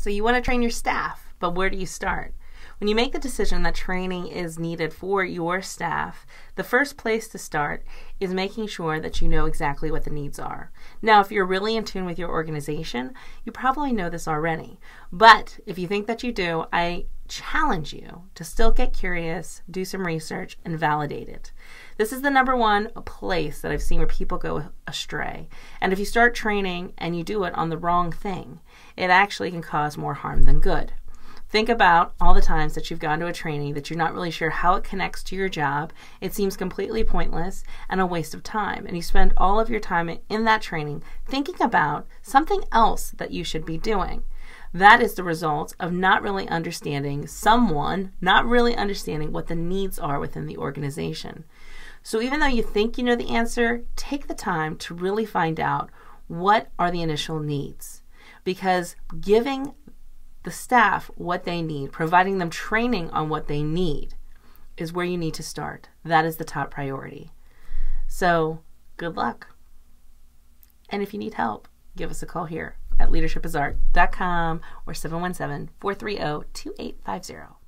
So you want to train your staff, but where do you start? When you make the decision that training is needed for your staff, the first place to start is making sure that you know exactly what the needs are. Now, if you're really in tune with your organization, you probably know this already. But if you think that you do, I challenge you to still get curious, do some research, and validate it. This is the number one place that I've seen where people go astray. And if you start training and you do it on the wrong thing, it actually can cause more harm than good. Think about all the times that you've gone to a training that you're not really sure how it connects to your job. It seems completely pointless and a waste of time. And you spend all of your time in that training thinking about something else that you should be doing. That is the result of not really understanding someone, not really understanding what the needs are within the organization. So even though you think you know the answer, take the time to really find out what are the initial needs. Because giving the staff what they need, providing them training on what they need, is where you need to start. That is the top priority. So, good luck. And if you need help, give us a call here at leadershipizart.com or 717 430 2850.